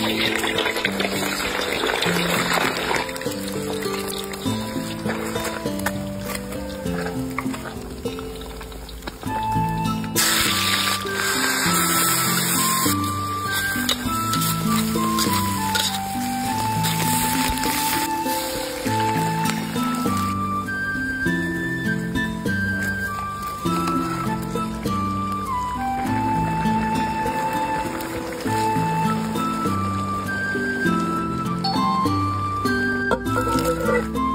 ハハハハ!嗯。